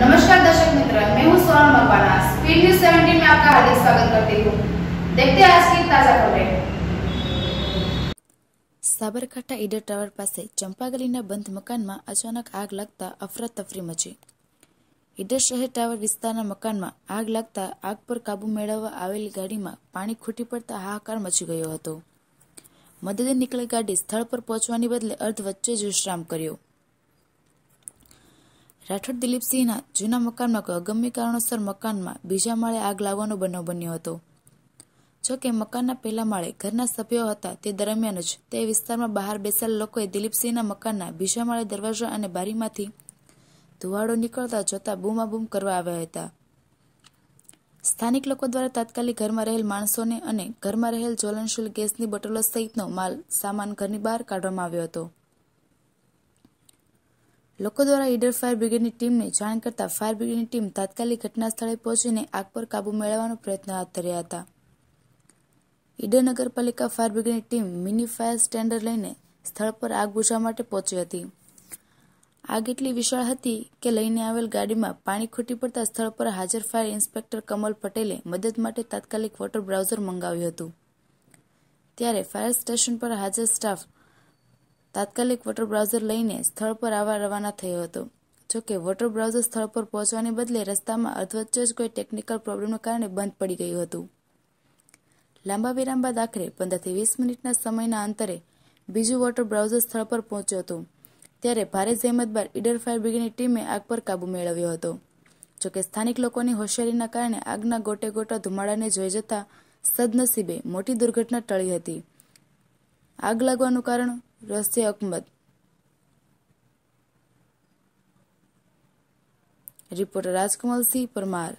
नमस्कार दर्शक मित्र मैं हूं सोनल मकवाना स्पीड न्यूज 17 में आपका हार्दिक स्वागत करती हूं देखते हैं आज की ताजा खबरें સાબરકાંઠા ઈડર ટાવર પાસે ચંપાગલીના બંધ મકાનમાં અચાનક આગ લાગતા અફરાતફરી મચી ઈડર શહેર ટાવર વિસ્તારના મકાનમાં આગ લાગતા આગ પર કાબુ મેળવવા આવેલી ગાડીમાં પાણી ખૂટી પડતા હાહાકાર મચી ગયો હતો મદદે નીકળેલી ગાડી સ્થળ પર પહોંચવાની બદલે અર્ધ વચ્ચે જ વિશ્રામ કર્યો રાઠોડ દિલીપસિંહના જૂના મકાનમાં કોઈ અગમ્ય કારણોસર મકાનમાં બીજા માળે આગ લાગવાનો બનાવ બન્યો હતો. જો કે મકાનના પહેલા માળે ઘરના સભ્યો હતા તે દરમિયાન જ તે વિસ્તારમાં બહાર બેસેલા લોકોએ દિલીપસિંહના મકાનના બીજા માળે દરવાજા અને બારીમાંથી ધુવાડો નીકળતા જોતા બૂમાબૂમ કરવા આવ્યા હતા. સ્થાનિક લોકો દ્વારા તાત્કાલિક ઘરમાં રહેલ માણસોને અને ઘરમાં રહેલ જ્વલનશીલ ગેસની બોટલો સહિતનો માલ સામાન ઘરની બહાર કાઢવામાં આવ્યો હતો. લોકો દ્વારા ઈડર ફાયર બ્રિગેડની ટીમને જાણ કરતા ફાયર બ્રિગેડની ટીમ તાત્કાલિક ઘટના સ્થળે પહોંચીને આગ પર કાબુ મેળવવાનો પ્રયત્ન હાથ ધર્યા હતા. ઈડર નગરપાલિકા ફાયર બ્રિગેડની ટીમ મિની ફાયર સ્ટેન્ડર લઈને સ્થળ પર આગ બુઝાવવા માટે પહોંચી હતી. આગ એટલી વિશાળ હતી કે લઈને આવેલ ગાડીમાં પાણી ખૂટી પડતા સ્થળ પર હાજર ફાયર ઇન્સ્પેક્ટર કમલ પટેલે મદદ માટે તાત્કાલિક વોટર બ્રાઉઝર મંગાવ્યું હતું. ત્યારે ફાયર સ્ટેશન પર હાજર સ્ટાફ તાત્કાલિક વોટર બ્રાઉઝર લઈને સ્થળ પર આવવા રવાના થયો હતો. જોકે વોટર બ્રાઉઝર સ્થળ પર પહોંચવાને બદલે રસ્તામાં અર્ધવચ્ચે જ કોઈ ટેકનિકલ પ્રોબ્લેમને કારણે બંધ પડી ગયું હતું. લાંબા વિરામ બાદ આખરે પંદરથી વીસ મિનિટના સમયના અંતરે બીજું વોટર બ્રાઉઝર સ્થળ પર પહોંચ્યું હતું. ત્યારે ભારે જહેમત બાદ ઈડર ફાયર બ્રિગેડની ટીમે આગ પર કાબુ મેળવ્યો હતો. જોકે સ્થાનિક લોકોની હોશિયારીના કારણે આગના ગોટે ગોટા ધુમાડાને જોઈ જતા સદનસીબે મોટી દુર્ઘટના ટળી હતી. આગ લાગવાનું કારણ રહસ્ય અકમદ રિપોર્ટર રાજકમલસિંહ પરમાર